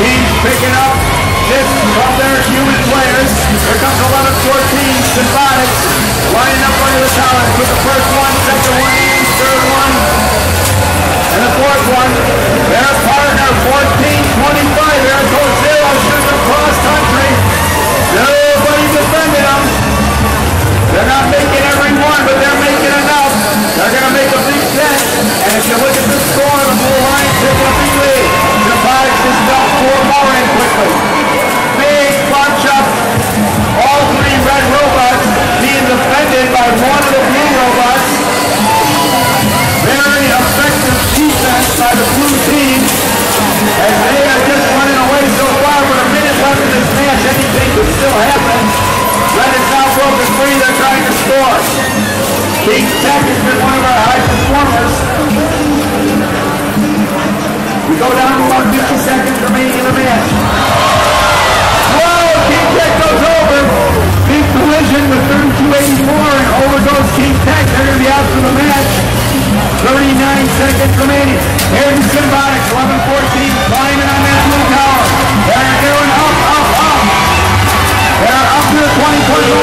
He's picking up this from their human players. Big Tech has been one of our high performers. We go down to about 50 seconds remaining in the match. Whoa, King Tech goes over. Big collision with 3284 and over goes King Tech. They're going to be out for the match. 39 seconds remaining. Here's Simbotics, 11-14, climbing on that blue tower. They're going up, up, up. They're up to the 20 foot